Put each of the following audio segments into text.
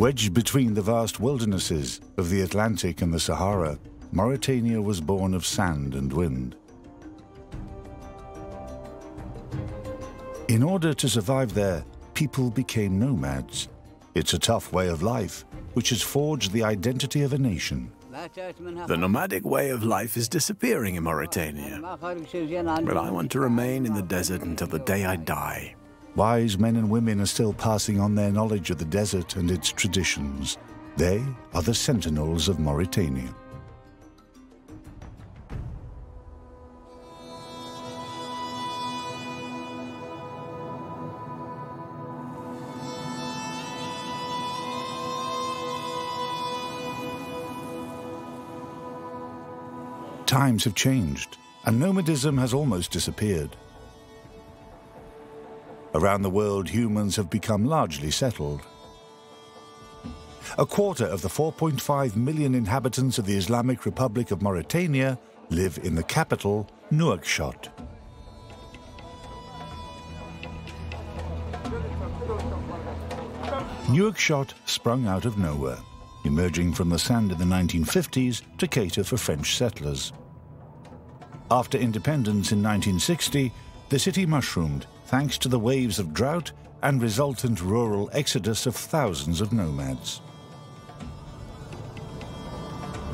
Wedged between the vast wildernesses of the Atlantic and the Sahara, Mauritania was born of sand and wind. In order to survive there, people became nomads. It's a tough way of life, which has forged the identity of a nation. The nomadic way of life is disappearing in Mauritania. But I want to remain in the desert until the day I die. Wise men and women are still passing on their knowledge of the desert and its traditions. They are the sentinels of Mauritania. Times have changed, and nomadism has almost disappeared. Around the world, humans have become largely settled. A quarter of the 4.5 million inhabitants of the Islamic Republic of Mauritania live in the capital, Nouakchott. Nouakchott sprung out of nowhere, emerging from the sand in the 1950s to cater for French settlers. After independence in 1960, the city mushroomed thanks to the waves of drought and resultant rural exodus of thousands of nomads.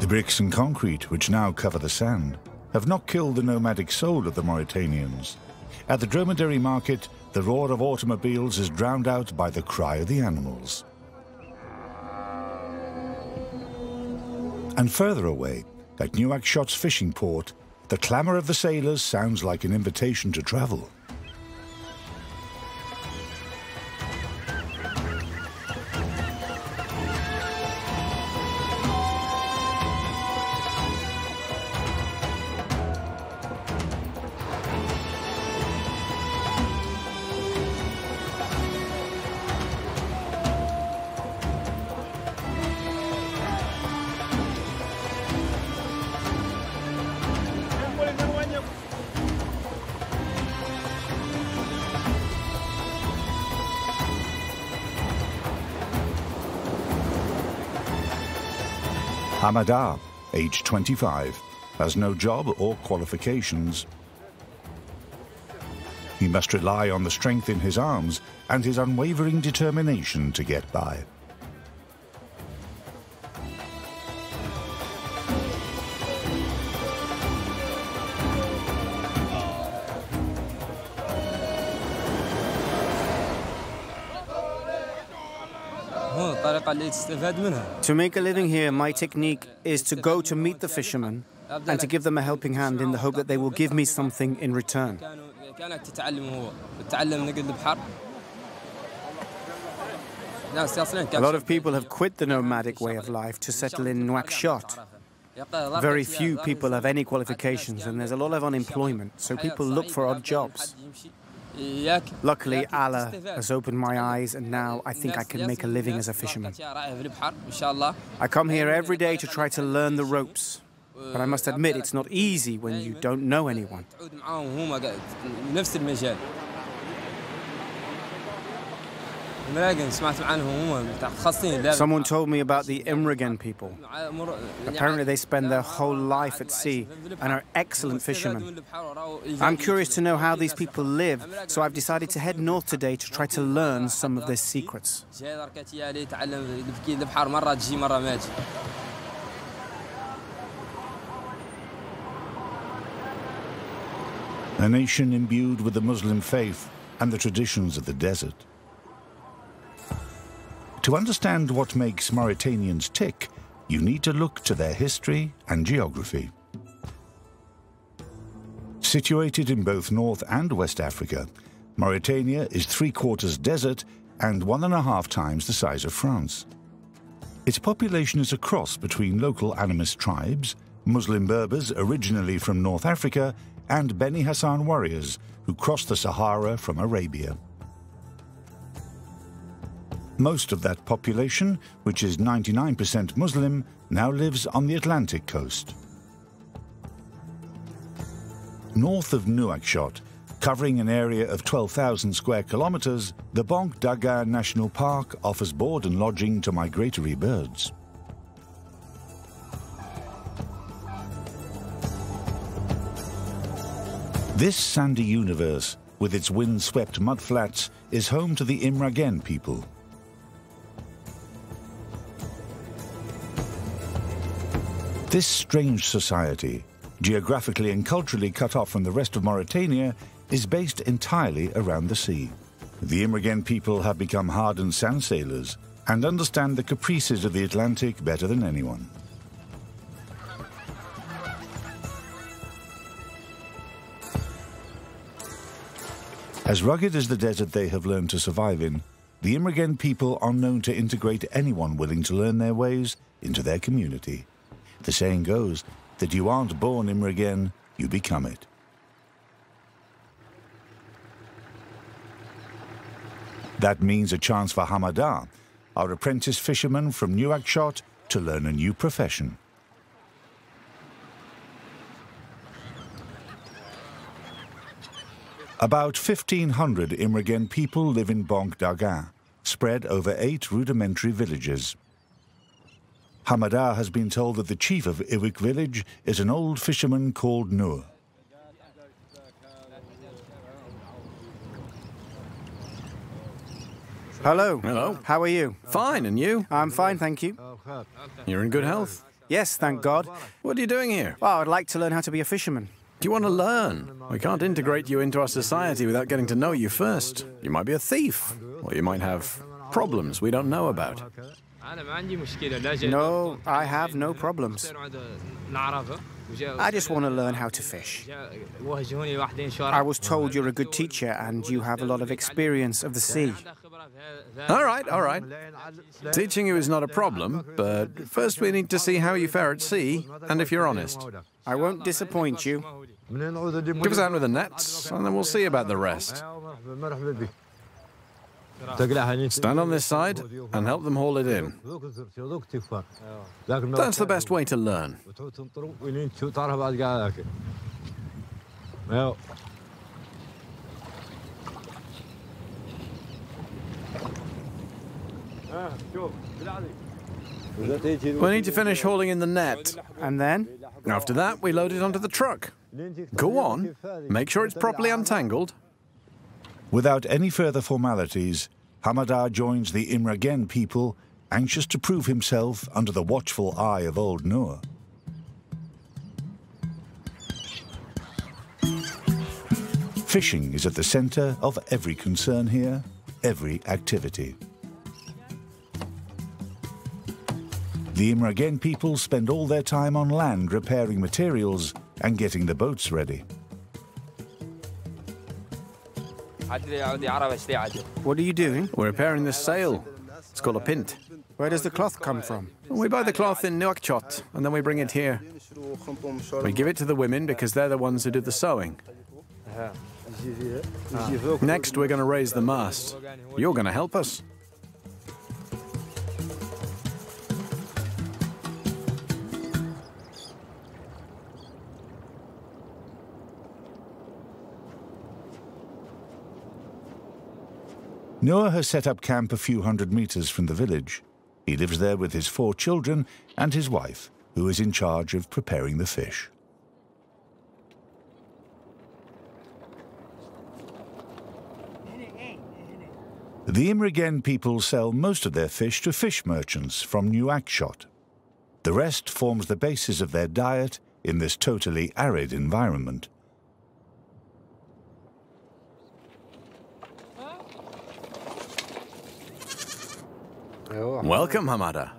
The bricks and concrete which now cover the sand have not killed the nomadic soul of the Mauritanians. At the dromedary market, the roar of automobiles is drowned out by the cry of the animals. And further away, at Nouakchott's fishing port, the clamour of the sailors sounds like an invitation to travel. Hamada, age 25, has no job or qualifications. He must rely on the strength in his arms and his unwavering determination to get by. To make a living here, my technique is to go to meet the fishermen and to give them a helping hand in the hope that they will give me something in return. A lot of people have quit the nomadic way of life to settle in Nouakchott. Very few people have any qualifications and there's a lot of unemployment, so people look for odd jobs. Luckily, Allah has opened my eyes, and now I think I can make a living as a fisherman. I come here every day to try to learn the ropes, but I must admit it's not easy when you don't know anyone. Someone told me about the Imragen people. Apparently they spend their whole life at sea and are excellent fishermen. I'm curious to know how these people live, so I've decided to head north today to try to learn some of their secrets. A nation imbued with the Muslim faith and the traditions of the desert. To understand what makes Mauritanians tick, you need to look to their history and geography. Situated in both North and West Africa, Mauritania is three quarters desert and one and a half times the size of France. Its population is a cross between local animist tribes, Muslim Berbers originally from North Africa, and Beni Hassan warriors who crossed the Sahara from Arabia. Most of that population, which is 99% Muslim, now lives on the Atlantic coast. North of Nouakchott, Covering an area of 12,000 square kilometers, the Banc d'Arguin National Park offers board and lodging to migratory birds. This sandy universe, with its wind-swept mudflats, is home to the Imragen people. This strange society, geographically and culturally cut off from the rest of Mauritania, is based entirely around the sea. The Imragen people have become hardened sand sailors and understand the caprices of the Atlantic better than anyone. As rugged as the desert they have learned to survive in, the Imragen people are known to integrate anyone willing to learn their ways into their community. The saying goes that you aren't born Imragen, you become it. That means a chance for Hamada, our apprentice fisherman from Nouakchott, to learn a new profession. About 1,500 Imragen people live in Banc d'Arguin, spread over eight rudimentary villages. Hamada has been told that the chief of Iwik village is an old fisherman called Nur. Hello. Hello. How are you? Fine, and you? I'm fine, thank you. You're in good health? Yes, thank God. What are you doing here? Well, I'd like to learn how to be a fisherman. Do you want to learn? We can't integrate you into our society without getting to know you first. You might be a thief, or you might have problems we don't know about. No, I have no problems. I just want to learn how to fish. I was told you're a good teacher and you have a lot of experience of the sea. All right, all right. Teaching you is not a problem, but first we need to see how you fare at sea and if you're honest. I won't disappoint you. Give us out with the nets, and then we'll see about the rest. Stand on this side and help them haul it in. That's the best way to learn. We need to finish hauling in the net. And then? After that, we load it onto the truck. Go on. Make sure it's properly untangled. Without any further formalities, Hamada joins the Imragen people, anxious to prove himself under the watchful eye of old Nur. Fishing is at the center of every concern here, every activity. The Imragen people spend all their time on land repairing materials and getting the boats ready. What are you doing? We're repairing this sail. It's called a pint. Where does the cloth come from? We buy the cloth in Nouakchott, and then we bring it here. We give it to the women because they're the ones who do the sewing. Uh-huh. Next, we're going to raise the mast. You're going to help us. Noah has set up camp a few hundred meters from the village. He lives there with his four children and his wife, who is in charge of preparing the fish. The Imragen people sell most of their fish to fish merchants from Nouakchott. The rest forms the basis of their diet in this totally arid environment. Welcome, Hamada.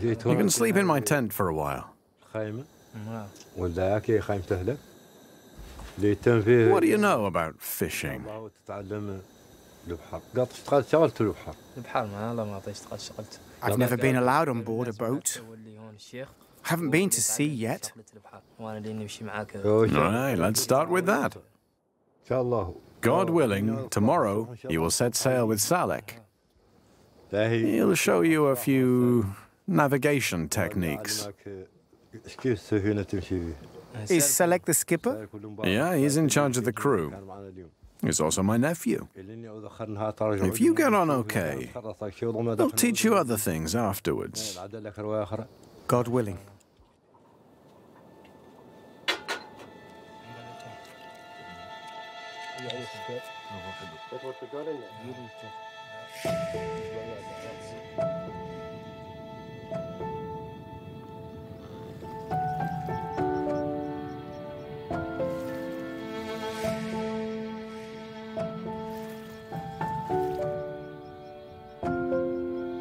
You can sleep in my tent for a while. What do you know about fishing? I've never been allowed on board a boat. Haven't been to sea yet. All right, let's start with that. God willing, tomorrow you will set sail with Salek. He'll show you a few navigation techniques. Is Salek the skipper? Yeah, he's in charge of the crew. He's also my nephew. If you get on okay, I'll teach you other things afterwards. God willing.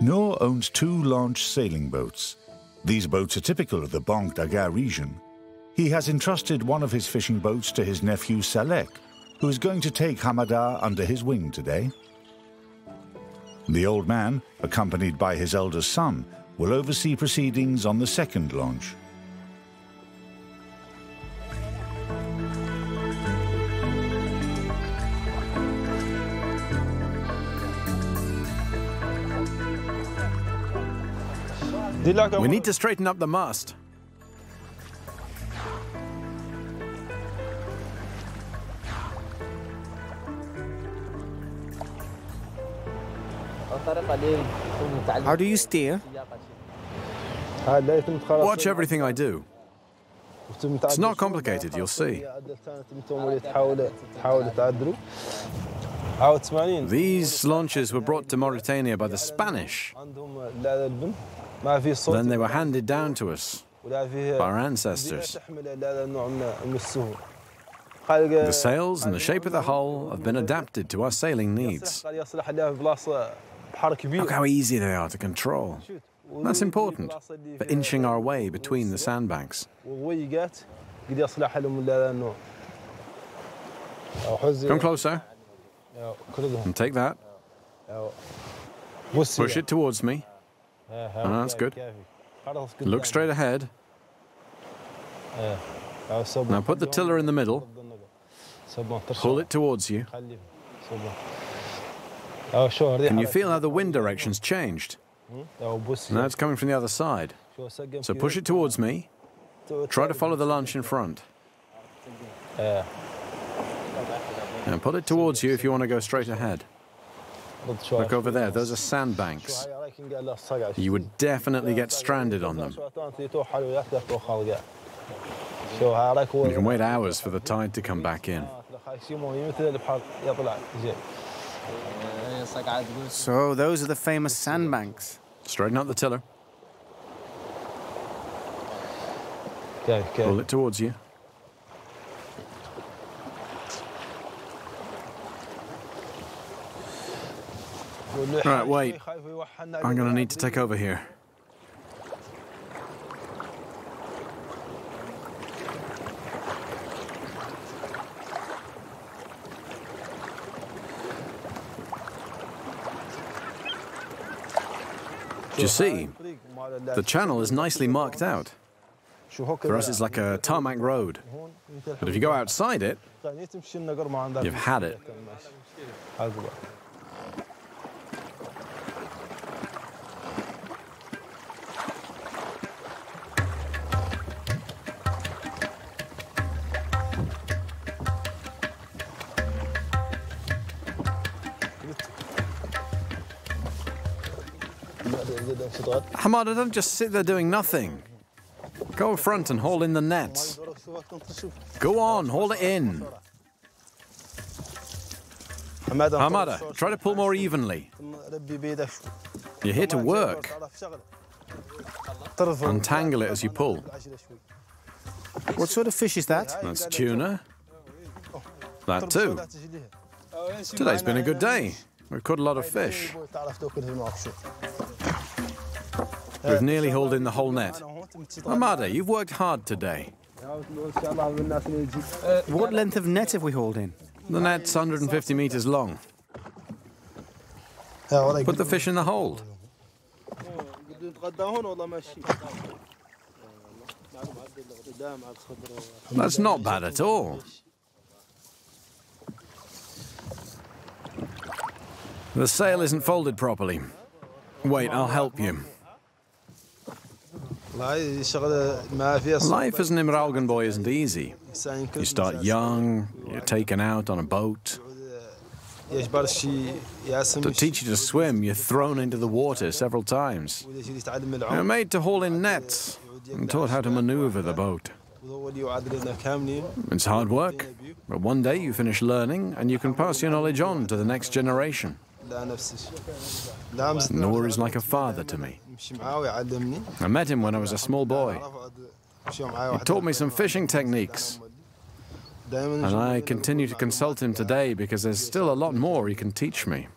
Noor owns two launch sailing boats. These boats are typical of the Banc d'Arguin region. He has entrusted one of his fishing boats to his nephew Salek, who is going to take Hamada under his wing today. The old man, accompanied by his eldest son, will oversee proceedings on the second launch. We need to straighten up the mast. How do you steer? Watch everything I do. It's not complicated, you'll see. These launches were brought to Mauritania by the Spanish. Then they were handed down to us by our ancestors. The sails and the shape of the hull have been adapted to our sailing needs. Look how easy they are to control. That's important for inching our way between the sandbanks. Come closer. And take that. Push it towards me. Oh, that's good. Look straight ahead. Now put the tiller in the middle. Pull it towards you. Can you feel how the wind direction's changed? Now it's coming from the other side. So push it towards me. Try to follow the launch in front. And pull it towards you if you want to go straight ahead. Look over there, those are sandbanks. You would definitely get stranded on them. You can wait hours for the tide to come back in. So those are the famous sandbanks. Straighten out the tiller. Pull it towards you. Right, wait. I'm gonna need to take over here. Do you see? The channel is nicely marked out. For us, it's like a tarmac road. But if you go outside it, you've had it. Hamada, don't just sit there doing nothing. Go front and haul in the nets. Go on, haul it in. Hamada, try to pull more evenly. You're here to work. Untangle it as you pull. What sort of fish is that? That's tuna. That too. Today's been a good day. We've caught a lot of fish. We've nearly hauled in the whole net. Hamada, you've worked hard today. Uh, what length of net have we hauled in? The net's 150 meters long. Uh, Put the fish in the hold. That's not bad at all. The sail isn't folded properly. Wait, I'll help you. Life as an Imragen boy isn't easy. You start young, you're taken out on a boat. To teach you to swim, you're thrown into the water several times. You're made to haul in nets and taught how to maneuver the boat. It's hard work, but one day you finish learning and you can pass your knowledge on to the next generation. Noor is like a father to me. I met him when I was a small boy. He taught me some fishing techniques. And I continue to consult him today because there's still a lot more he can teach me.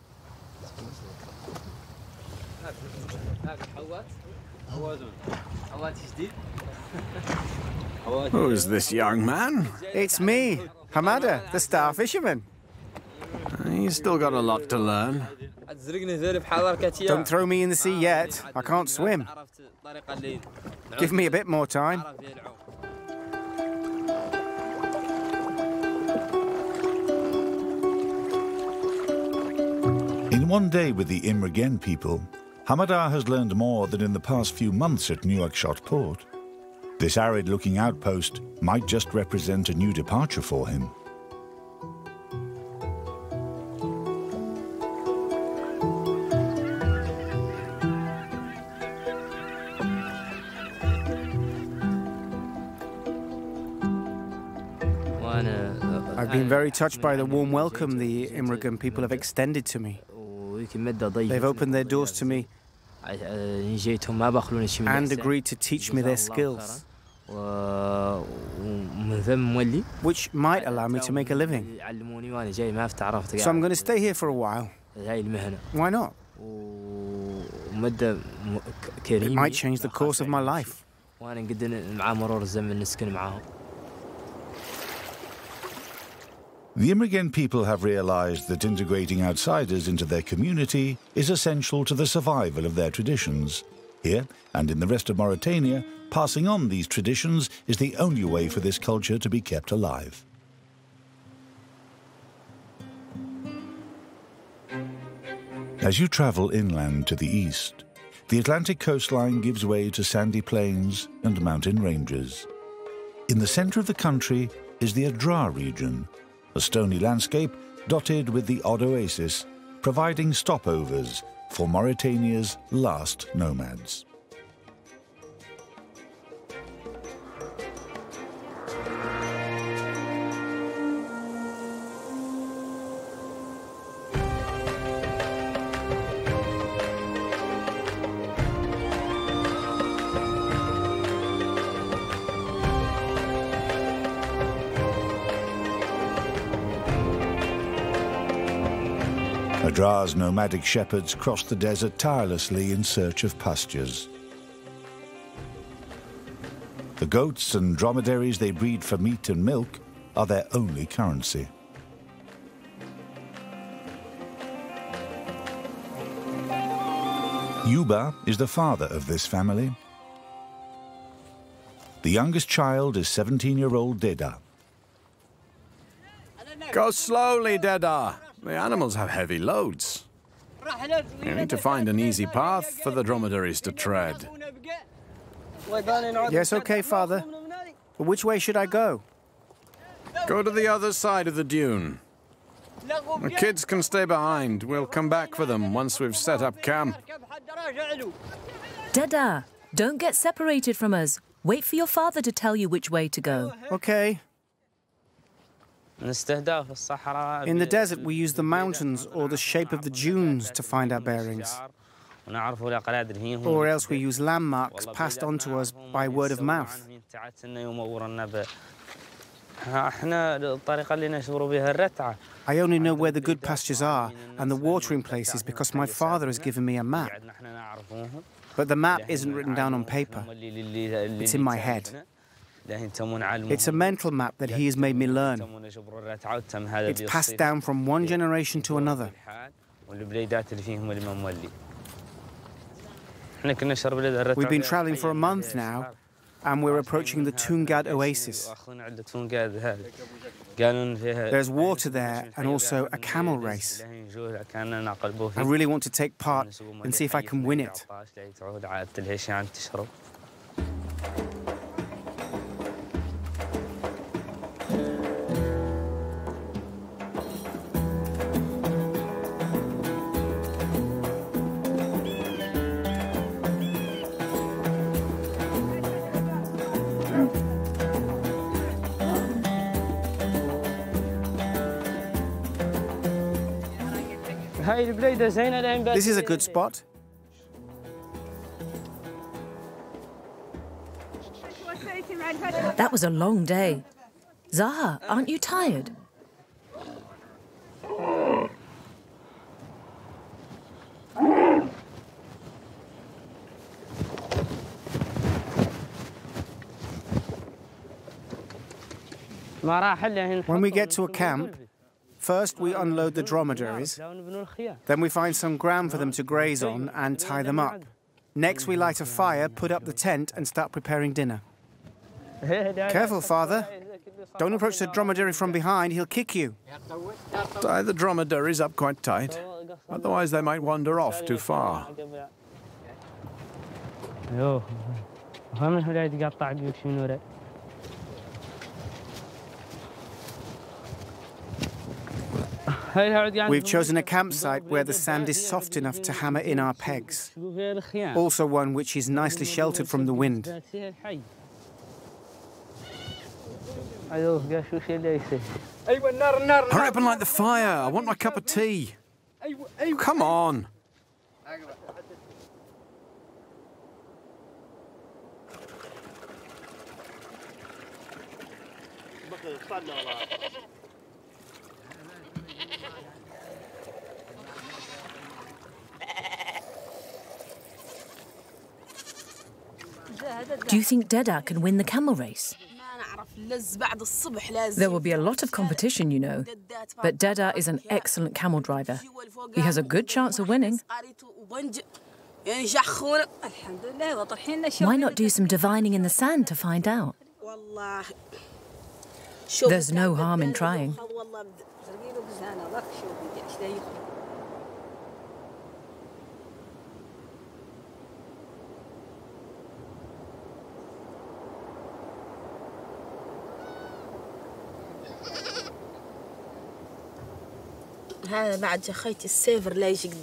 Who's this young man? It's me, Hamada, the star fisherman. He's still got a lot to learn. Don't throw me in the sea yet. I can't swim. Give me a bit more time. In one day with the Imragen people, Hamada has learned more than in the past few months at Nouakchott port. This arid-looking outpost might just represent a new departure for him. Been very touched by the warm welcome the Imragen people have extended to me. They've opened their doors to me and agreed to teach me their skills, which might allow me to make a living. So I'm going to stay here for a while. Why not? It might change the course of my life. The Imragen people have realized that integrating outsiders into their community is essential to the survival of their traditions. Here, and in the rest of Mauritania, passing on these traditions is the only way for this culture to be kept alive. As you travel inland to the east, the Atlantic coastline gives way to sandy plains and mountain ranges. In the center of the country is the Adrar region, a stony landscape dotted with the odd oasis, providing stopovers for Mauritania's last nomads. Adrar's nomadic shepherds cross the desert tirelessly in search of pastures. The goats and dromedaries they breed for meat and milk are their only currency. Yuba is the father of this family. The youngest child is 17-year-old Deda. Go slowly, Deda. The animals have heavy loads. You need to find an easy path for the dromedaries to tread. Yes, okay, Father. But which way should I go? Go to the other side of the dune. The kids can stay behind. We'll come back for them once we've set up camp. Dada, don't get separated from us. Wait for your father to tell you which way to go. Okay. In the desert, we use the mountains or the shape of the dunes to find our bearings. Or else we use landmarks passed on to us by word of mouth. I only know where the good pastures are and the watering places because my father has given me a map. But the map isn't written down on paper, it's in my head. It's a mental map that he has made me learn. It's passed down from one generation to another. We've been traveling for a month now, and we're approaching the Tungad Oasis. There's water there and also a camel race. I really want to take part and see if I can win it. This is a good spot. That was a long day. Zaha, aren't you tired? When we get to a camp, first we unload the dromedaries, then we find some ground for them to graze on and tie them up. Next we light a fire, put up the tent and start preparing dinner. Careful, father. Don't approach the dromedary from behind, he'll kick you. Tie the dromedaries up quite tight, otherwise they might wander off too far. We've chosen a campsite where the sand is soft enough to hammer in our pegs. Also one which is nicely sheltered from the wind. Hurry up and light the fire. I want my cup of tea. Come on. Do you think Deda can win the camel race? There will be a lot of competition, you know. But Deda is an excellent camel driver. He has a good chance of winning. Why not do some divining in the sand to find out? There's no harm in trying.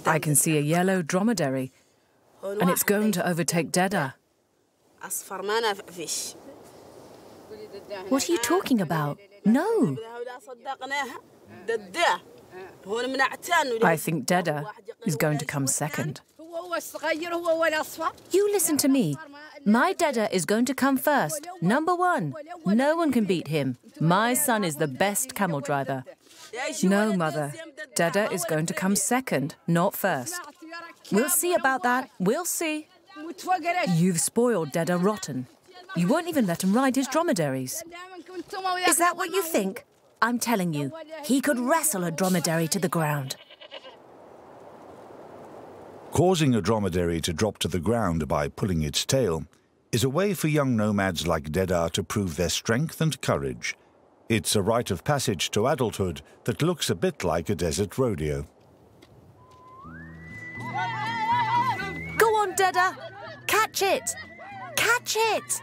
I can see a yellow dromedary, and it's going to overtake Deda. What are you talking about? No. I think Deda is going to come second. You listen to me. My Deda is going to come first, number one. No one can beat him. My son is the best camel driver. No, Mother. Deda is going to come second, not first. We'll see about that. We'll see. You've spoiled Deda rotten. You won't even let him ride his dromedaries. Is that what you think? I'm telling you, he could wrestle a dromedary to the ground. Causing a dromedary to drop to the ground by pulling its tail is a way for young nomads like Deda to prove their strength and courage it's a rite of passage to adulthood that looks a bit like a desert rodeo. Go on, Deda! Catch it! Catch it!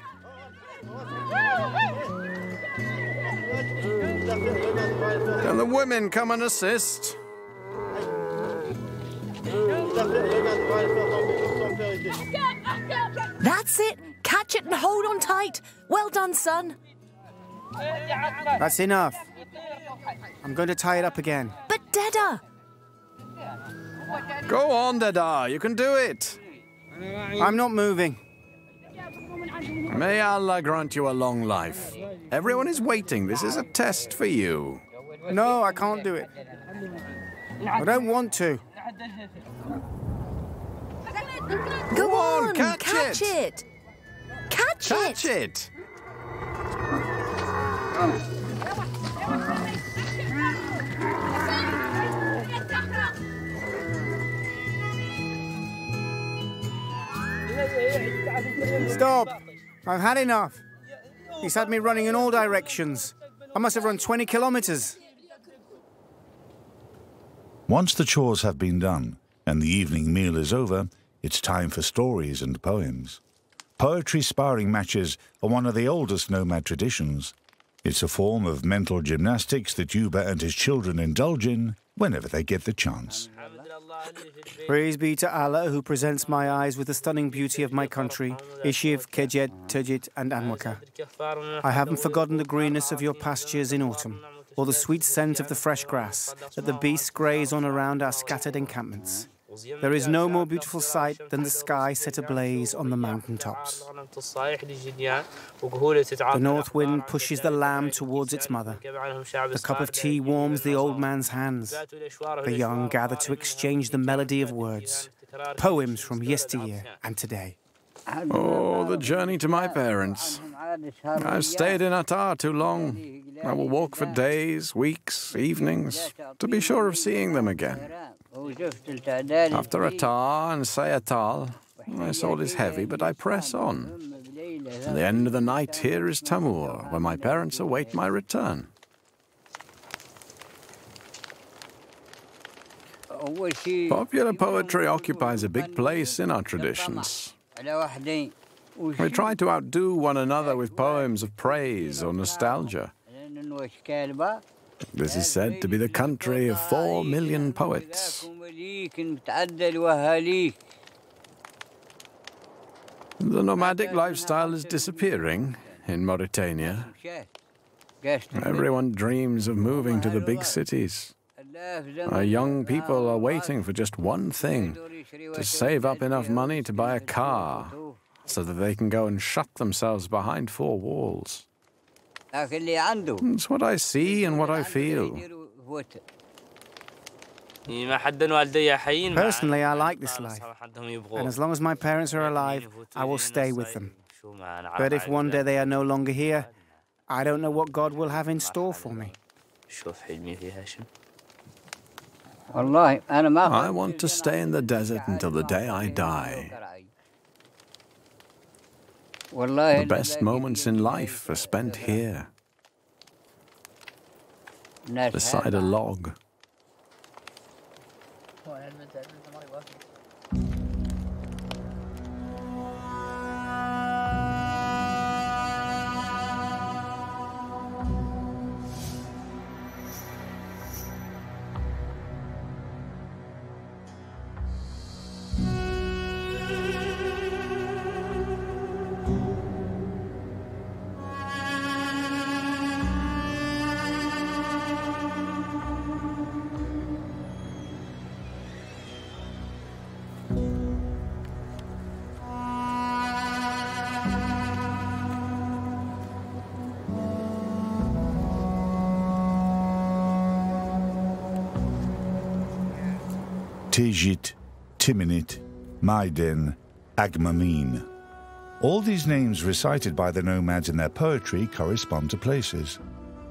Can the women come and assist? That's it! Catch it and hold on tight! Well done, son! That's enough. I'm going to tie it up again. But Deda! Go on, Deda. You can do it. I'm not moving. May Allah grant you a long life. Everyone is waiting. This is a test for you. No, I can't do it. I don't want to. Go on, catch, it! catch it. Catch it. Catch, catch it. it. Stop! I've had enough. He's had me running in all directions. I must have run 20 kilometers. Once the chores have been done and the evening meal is over, it's time for stories and poems. Poetry sparring matches are one of the oldest nomad traditions. It's a form of mental gymnastics that Yuba and his children indulge in whenever they get the chance. Praise be to Allah who presents my eyes with the stunning beauty of my country, Ishiv, Kejet, Tujit, and Anwaka. I haven't forgotten the greenness of your pastures in autumn, or the sweet scent of the fresh grass that the beasts graze on around our scattered encampments. There is no more beautiful sight than the sky set ablaze on the mountain tops. The north wind pushes the lamb towards its mother. The cup of tea warms the old man's hands. The young gather to exchange the melody of words, poems from yesteryear and today. Oh, the journey to my parents. I've stayed in Attar too long. I will walk for days, weeks, evenings, to be sure of seeing them again. After Attar and say Sayatal, my soul is heavy, but I press on. At the end of the night, here is Tamur, where my parents await my return. Popular poetry occupies a big place in our traditions. We try to outdo one another with poems of praise or nostalgia. This is said to be the country of four million poets. The nomadic lifestyle is disappearing in Mauritania. Everyone dreams of moving to the big cities. Our young people are waiting for just one thing to save up enough money to buy a car so that they can go and shut themselves behind four walls. It's what I see and what I feel. Personally, I like this life. And as long as my parents are alive, I will stay with them. But if one day they are no longer here, I don't know what God will have in store for me. I want to stay in the desert until the day I die. The best moments in life are spent here, beside a log. Tejit, Timinit, Maiden, Agmamin. All these names recited by the nomads in their poetry correspond to places.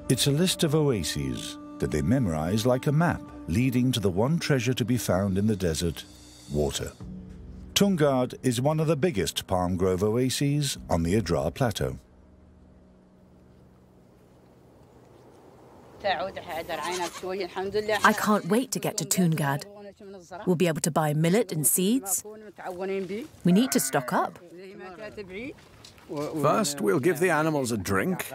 It's a list of oases that they memorize like a map leading to the one treasure to be found in the desert, water. Tungad is one of the biggest palm grove oases on the Adrar Plateau. I can't wait to get to Tungad. We'll be able to buy millet and seeds. We need to stock up. First, we'll give the animals a drink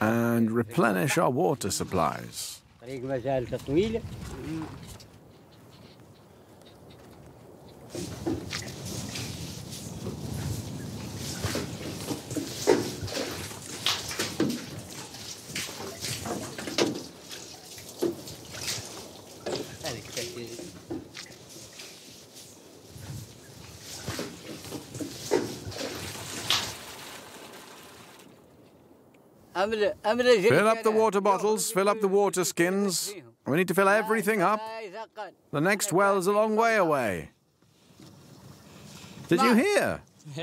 and replenish our water supplies. Fill up the water bottles, fill up the water skins. We need to fill everything up. The next well is a long way away. Did you hear?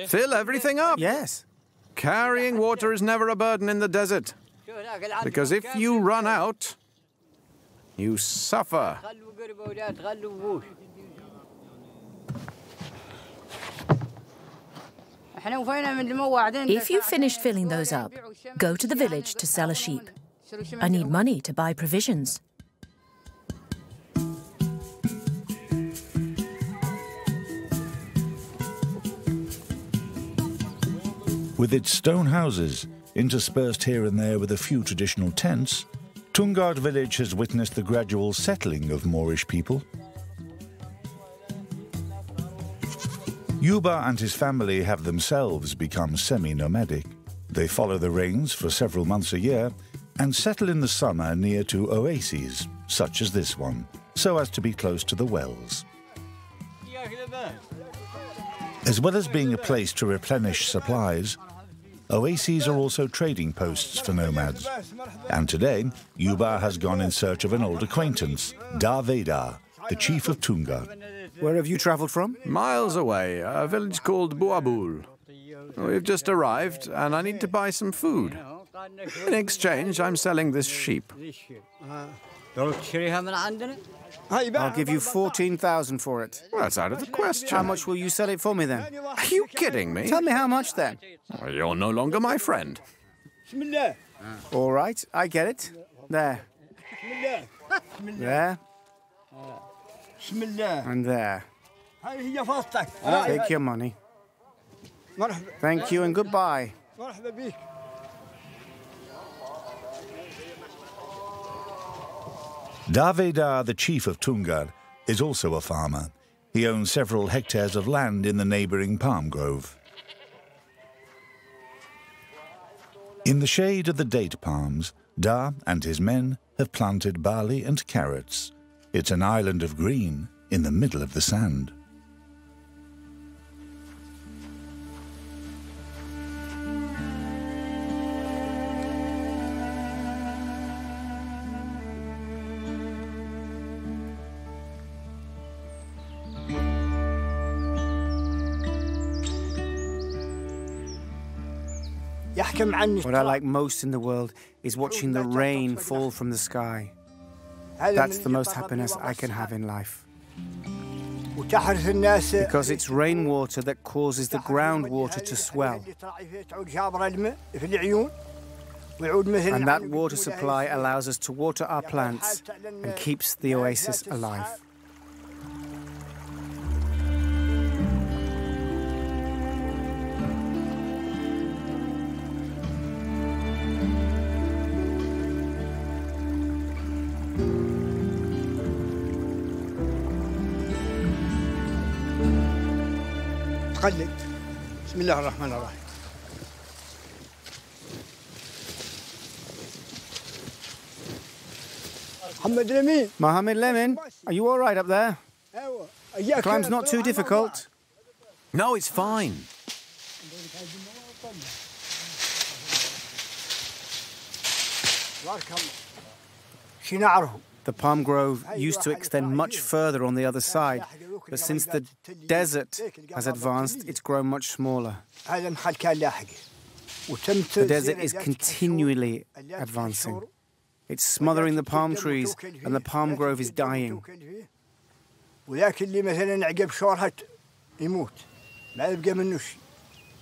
Fill everything up. Yes. Carrying water is never a burden in the desert. Because if you run out, you suffer. If you've finished filling those up, go to the village to sell a sheep. I need money to buy provisions. With its stone houses, interspersed here and there with a few traditional tents, Tungad village has witnessed the gradual settling of Moorish people Yuba and his family have themselves become semi-nomadic. They follow the rains for several months a year, and settle in the summer near to oases, such as this one, so as to be close to the wells. As well as being a place to replenish supplies, oases are also trading posts for nomads. And today, Yuba has gone in search of an old acquaintance, Da Vedar, the chief of Tungad. Where have you travelled from? Miles away, a village called Buabul. We've just arrived, and I need to buy some food. In exchange, I'm selling this sheep. I'll give you 14,000 for it. Well, that's out of the question. How much will you sell it for me then? Are you kidding me? Tell me how much then. Well, you're no longer my friend. All right, I get it. There. There. And there. Take your money. Thank you and goodbye. Da Vedar, the chief of Tungad, is also a farmer. He owns several hectares of land in the neighbouring palm grove. In the shade of the date palms, Da and his men have planted barley and carrots. It's an island of green in the middle of the sand. What I like most in the world is watching the rain fall from the sky. That's the most happiness I can have in life. Because it's rainwater that causes the groundwater to swell. And that water supply allows us to water our plants and keeps the oasis alive. الله الرحمن الرحيم محمد لمين Mohammed Lemin, are you all right up there? Climb's not too difficult. No, it's fine. The palm grove used to extend much further on the other side, but since the desert has advanced, it's grown much smaller. The desert is continually advancing. It's smothering the palm trees, and the palm grove is dying.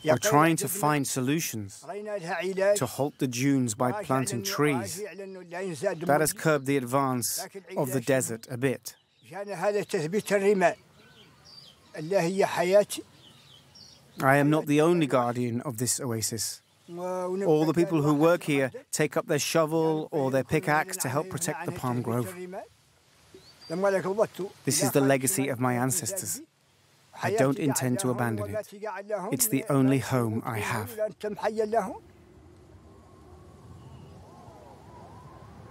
We're trying to find solutions to halt the dunes by planting trees. That has curbed the advance of the desert a bit. I am not the only guardian of this oasis. All the people who work here take up their shovel or their pickaxe to help protect the palm grove. This is the legacy of my ancestors. I don't intend to abandon it. It's the only home I have.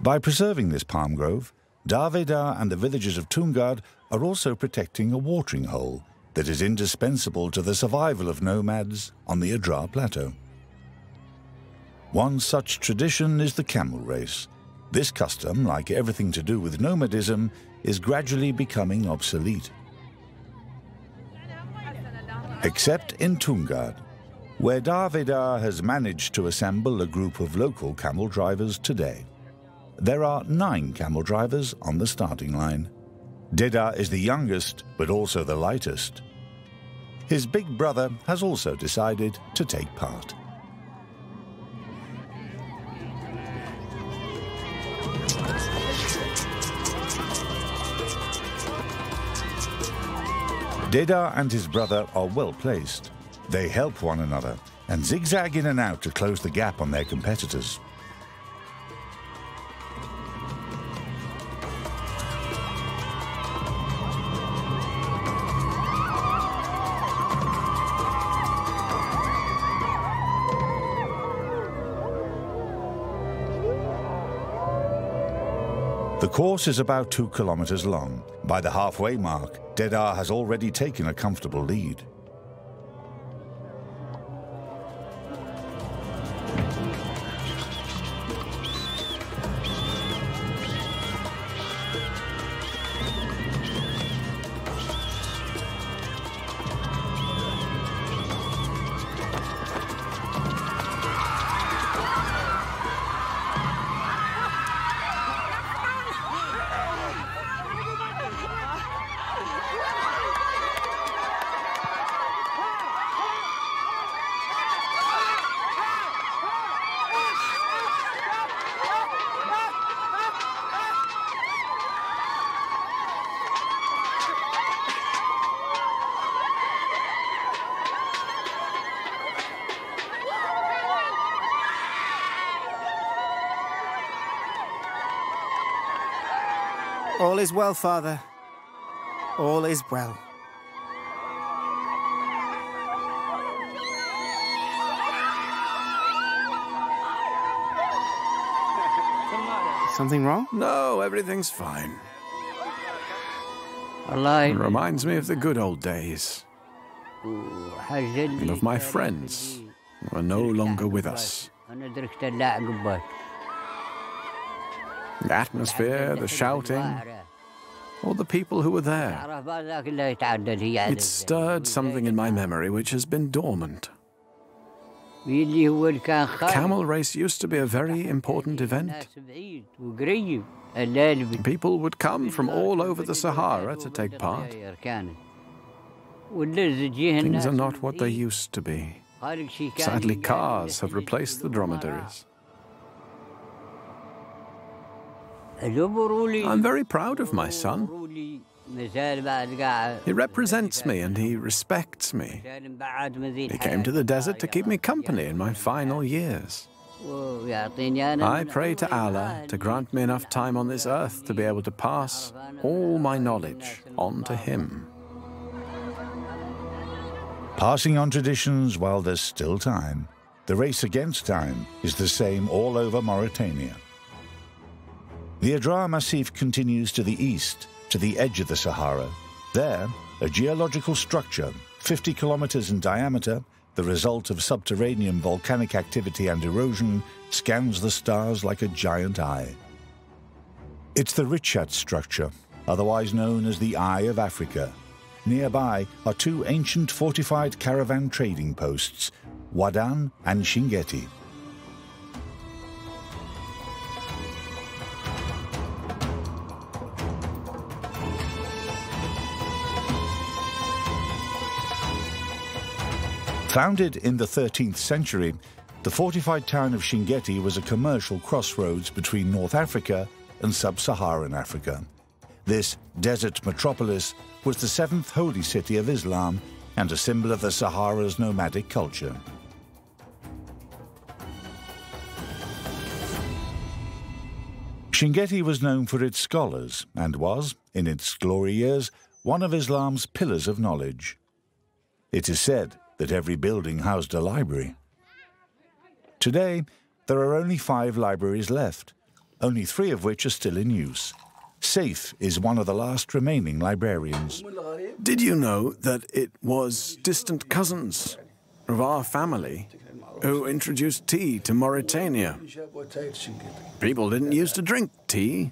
By preserving this palm grove, Da Vedar and the villagers of Tungad are also protecting a watering hole that is indispensable to the survival of nomads on the Adrar Plateau. One such tradition is the camel race. This custom, like everything to do with nomadism, is gradually becoming obsolete except in Tungad, where Darvedar has managed to assemble a group of local camel drivers today. There are nine camel drivers on the starting line. Deda is the youngest, but also the lightest. His big brother has also decided to take part. Deda and his brother are well placed. They help one another and zigzag in and out to close the gap on their competitors. The course is about two kilometers long. By the halfway mark, Dedar has already taken a comfortable lead. Well, Father. All is well. Something wrong? No, everything's fine. It reminds me of the good old days. And of my friends who are no longer with us. The atmosphere, the shouting, all the people who were there. It stirred something in my memory which has been dormant. Camel race used to be a very important event. People would come from all over the Sahara to take part. Things are not what they used to be. Sadly, cars have replaced the dromedaries. I'm very proud of my son. He represents me and he respects me. He came to the desert to keep me company in my final years. I pray to Allah to grant me enough time on this earth to be able to pass all my knowledge on to him. Passing on traditions while there's still time. The race against time is the same all over Mauritania. The Adrar Massif continues to the east, to the edge of the Sahara. There, a geological structure, 50 kilometers in diameter, the result of subterranean volcanic activity and erosion, scans the stars like a giant eye. It's the Richat structure, otherwise known as the Eye of Africa. Nearby are two ancient fortified caravan trading posts, Wadan and Chinguetti. Founded in the 13th century, the fortified town of Chinguetti was a commercial crossroads between North Africa and sub-Saharan Africa. This desert metropolis was the seventh holy city of Islam and a symbol of the Sahara's nomadic culture. Chinguetti was known for its scholars and was, in its glory years, one of Islam's pillars of knowledge. It is said that every building housed a library. Today, there are only five libraries left, only three of which are still in use. Saif is one of the last remaining librarians. Did you know that it was distant cousins of our family who introduced tea to Mauritania? People didn't used to drink tea.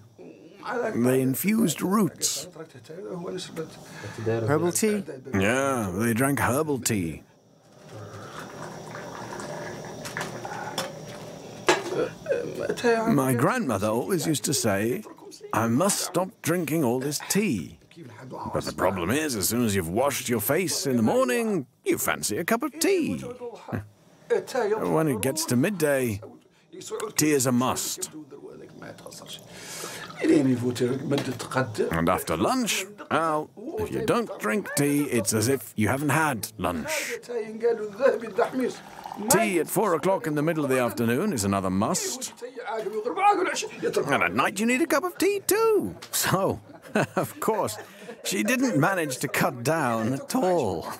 They infused roots. Herbal tea? Yeah, they drank herbal tea. My grandmother always used to say, I must stop drinking all this tea. But the problem is, as soon as you've washed your face in the morning, you fancy a cup of tea. when it gets to midday, tea is a must. And after lunch, well, if you don't drink tea, it's as if you haven't had lunch. Tea at four o'clock in the middle of the afternoon is another must. And at night you need a cup of tea too. So, of course, she didn't manage to cut down at all.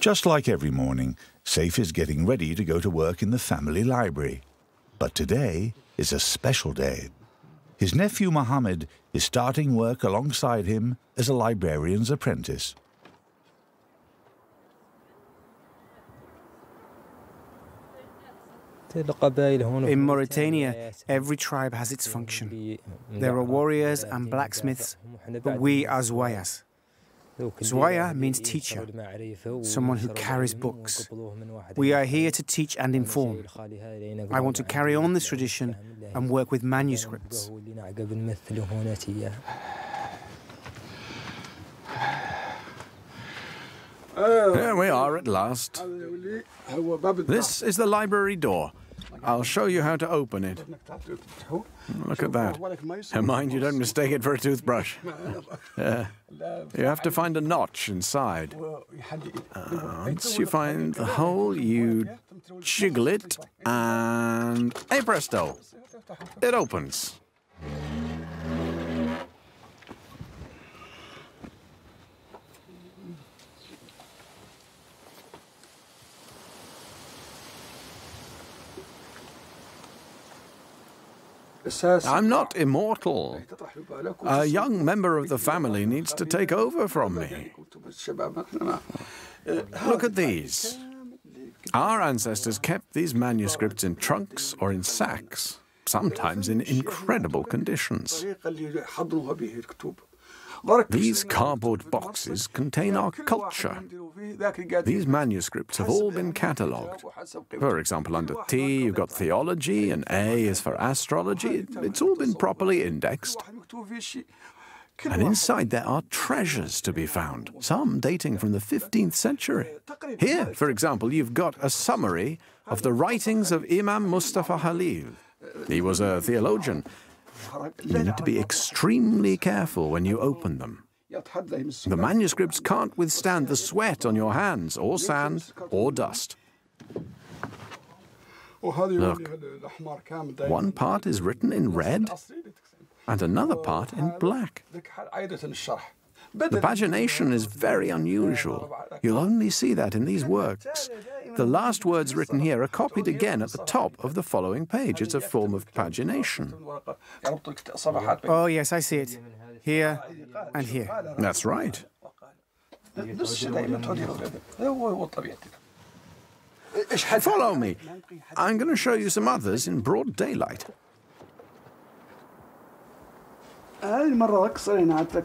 Just like every morning, Saif is getting ready to go to work in the family library. But today is a special day. His nephew Mohammed is starting work alongside him as a librarian's apprentice. In Mauritania, every tribe has its function. There are warriors and blacksmiths, but we are Zwayas. Zwaya means teacher, someone who carries books. We are here to teach and inform. I want to carry on this tradition and work with manuscripts. Here we are at last. This is the library door. I'll show you how to open it. Look at that. And mind you don't mistake it for a toothbrush. Uh, you have to find a notch inside. Uh, once you find the hole, you jiggle it, and hey presto, it opens. I'm not immortal. A young member of the family needs to take over from me. Look at these. Our ancestors kept these manuscripts in trunks or in sacks, sometimes in incredible conditions. These cardboard boxes contain our culture. These manuscripts have all been catalogued. For example, under T, you've got theology, and A is for astrology. It's all been properly indexed. And inside there are treasures to be found, some dating from the 15th century. Here, for example, you've got a summary of the writings of Imam Mustafa Khalil. He was a theologian you need to be extremely careful when you open them. The manuscripts can't withstand the sweat on your hands, or sand, or dust. Look, one part is written in red, and another part in black. The pagination is very unusual. You'll only see that in these works. The last words written here are copied again at the top of the following page. It's a form of pagination. Oh, yes, I see it. Here and here. That's right. Follow me. I'm going to show you some others in broad daylight.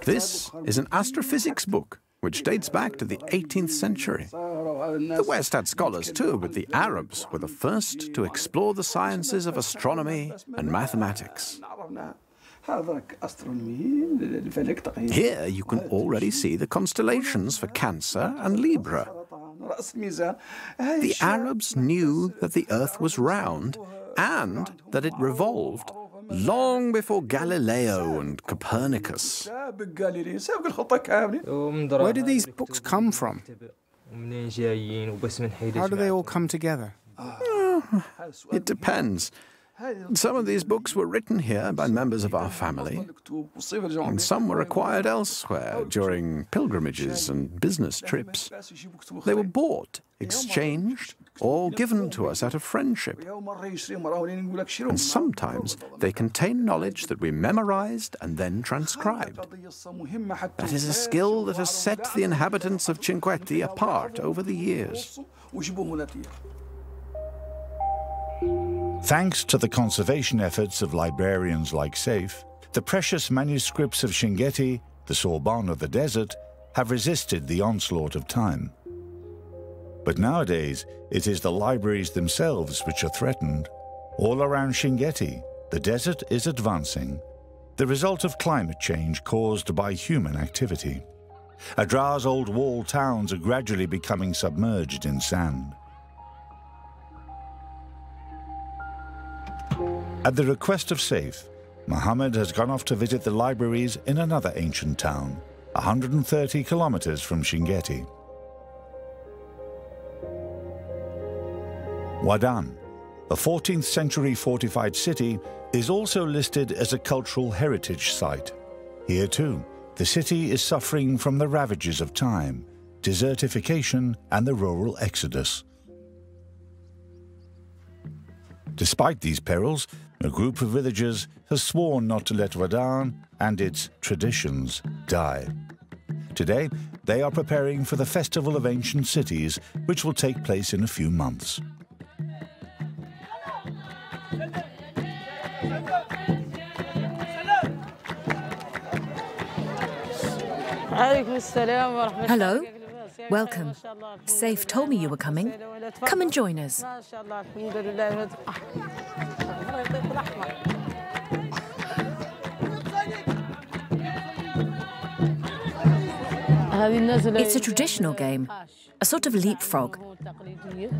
This is an astrophysics book, which dates back to the 18th century. The West had scholars too, but the Arabs were the first to explore the sciences of astronomy and mathematics. Here you can already see the constellations for Cancer and Libra. The Arabs knew that the Earth was round and that it revolved long before Galileo and Copernicus. Where did these books come from? How do they all come together? Ah, it depends. Some of these books were written here by members of our family, and some were acquired elsewhere during pilgrimages and business trips. They were bought, exchanged, or given to us out of friendship. And sometimes they contain knowledge that we memorized and then transcribed. That is a skill that has set the inhabitants of Chinguetti apart over the years. Thanks to the conservation efforts of librarians like Saif, the precious manuscripts of Chinguetti, the Sorbonne of the desert, have resisted the onslaught of time. But nowadays, it is the libraries themselves which are threatened. All around Chinguetti, the desert is advancing, the result of climate change caused by human activity. Adrar's old walled towns are gradually becoming submerged in sand. At the request of Saif, Muhammad has gone off to visit the libraries in another ancient town, 130 kilometers from Chinguetti. Wadan, a 14th century fortified city, is also listed as a cultural heritage site. Here too, the city is suffering from the ravages of time, desertification and the rural exodus. Despite these perils, a group of villagers has sworn not to let Wadan and its traditions die. Today, they are preparing for the Festival of Ancient Cities, which will take place in a few months. Hello. Welcome. Saif told me you were coming. Come and join us. It's a traditional game, a sort of leapfrog.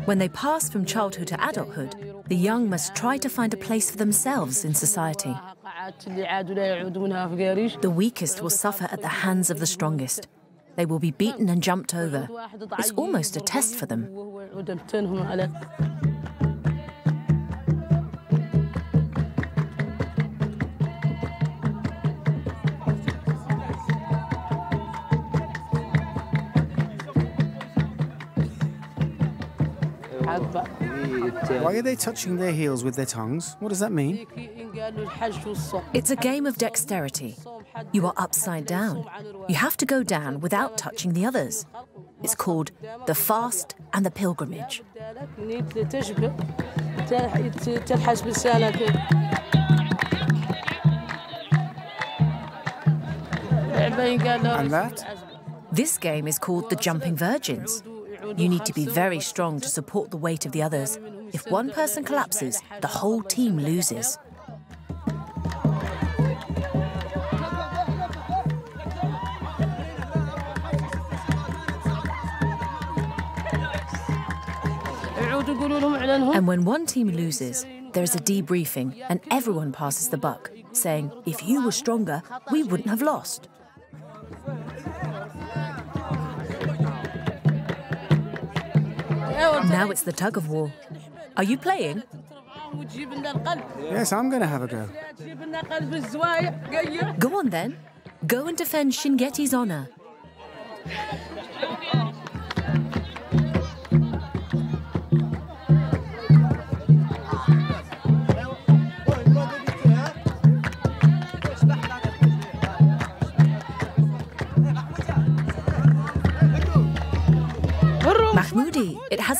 When they pass from childhood to adulthood, the young must try to find a place for themselves in society. The weakest will suffer at the hands of the strongest. They will be beaten and jumped over. It's almost a test for them. Why are they touching their heels with their tongues? What does that mean? It's a game of dexterity. You are upside down. You have to go down without touching the others. It's called the fast and the pilgrimage. And that? This game is called the Jumping Virgins. You need to be very strong to support the weight of the others. If one person collapses, the whole team loses. And when one team loses, there is a debriefing and everyone passes the buck, saying, if you were stronger, we wouldn't have lost. Now it's the tug of war. Are you playing? Yes, I'm going to have a go. Go on then. Go and defend Chinguetti's honor.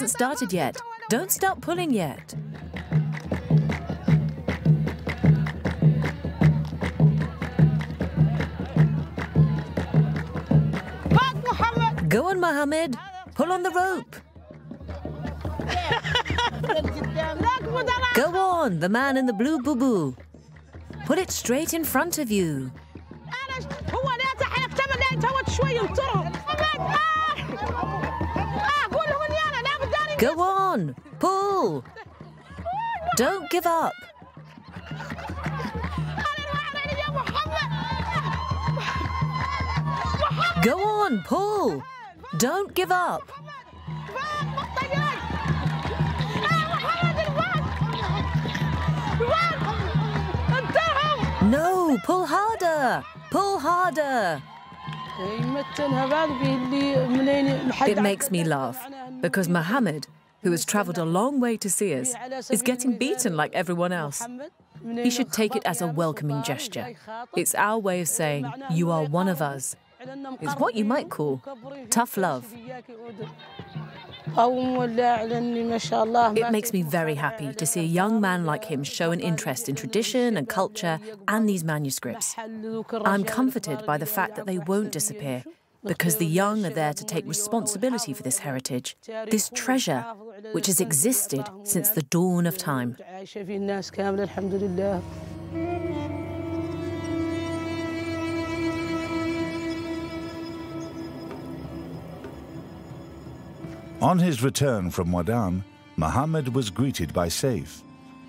Hasn't started yet. Don't start pulling yet. Go on, Mohammed. Pull on the rope. Go on, the man in the blue boubou. Put it straight in front of you. Go on, pull. Don't give up. Go on, pull. Don't give up. No, pull harder. Pull harder. It makes me laugh because Mohammed, who has travelled a long way to see us, is getting beaten like everyone else. He should take it as a welcoming gesture. It's our way of saying, you are one of us. It's what you might call tough love. It makes me very happy to see a young man like him show an interest in tradition and culture and these manuscripts. I'm comforted by the fact that they won't disappear because the young are there to take responsibility for this heritage, this treasure which has existed since the dawn of time. On his return from Wadan, Muhammad was greeted by Saif.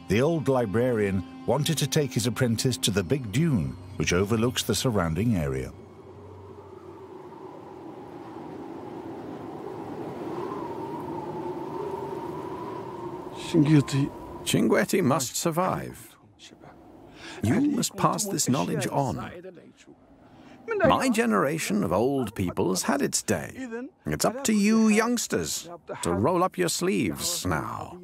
The old librarian wanted to take his apprentice to the big dune, which overlooks the surrounding area. Chinguetti must survive. You must pass this knowledge on. My generation of old people has had its day. It's up to you youngsters to roll up your sleeves now.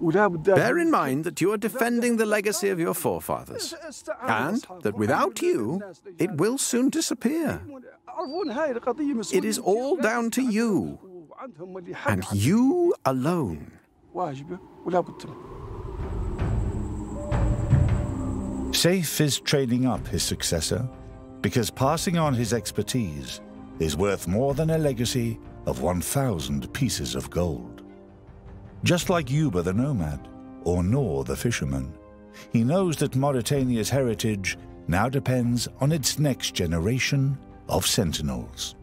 Bear in mind that you are defending the legacy of your forefathers, and that without you, it will soon disappear. It is all down to you, and you alone. Saif is training up his successor because passing on his expertise is worth more than a legacy of 1,000 pieces of gold. Just like Yuba the nomad, or Nor the fisherman, he knows that Mauritania's heritage now depends on its next generation of sentinels.